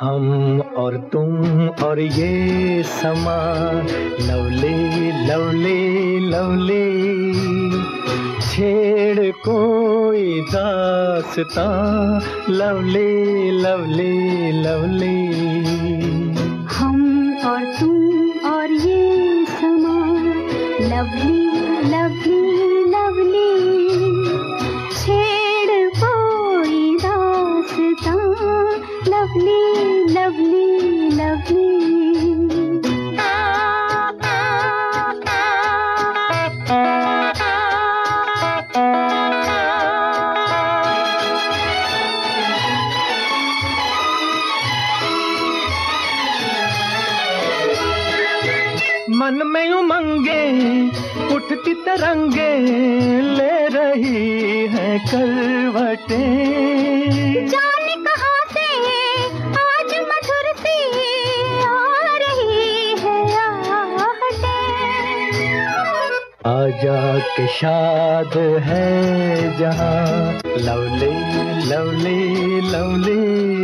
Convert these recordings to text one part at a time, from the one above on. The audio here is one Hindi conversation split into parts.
हम और तुम और ये समा लवली लवली लवली। छेड़ कोई दासता। Lovely lovely lovely. हम और तुम और ये समा लवली लवली लवली। छेड़ कोई दासता। लवली मन में उमंगे उठती तरंगे ले रही है करवटें जाने कहाँ से आज मधुर सी आ रही है आहटें। आजा के शाद है जहाँ लवली लवली लवली।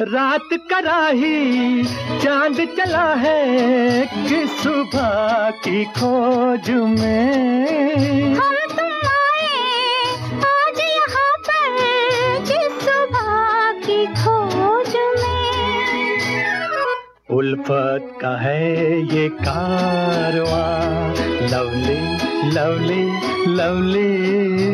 रात कराही चाँद चला है कि सुबह की खोज में? हम तुम आए आज यहाँ पर जिस सुबह की खोज में? उल्फत का है ये कारवा लवली लवली लवली।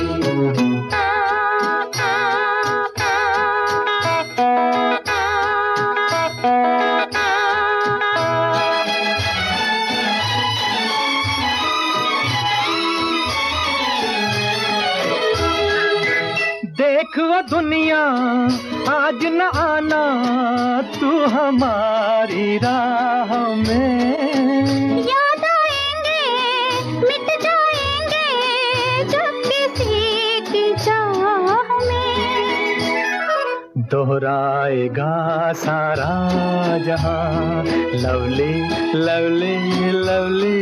देख वो दुनिया आज न आना तू हमारी राह में। याद आएँगे मिट जाएँगे जब किसी की चाह में। दोहराएगा सारा जहाँ लवली लवली लवली।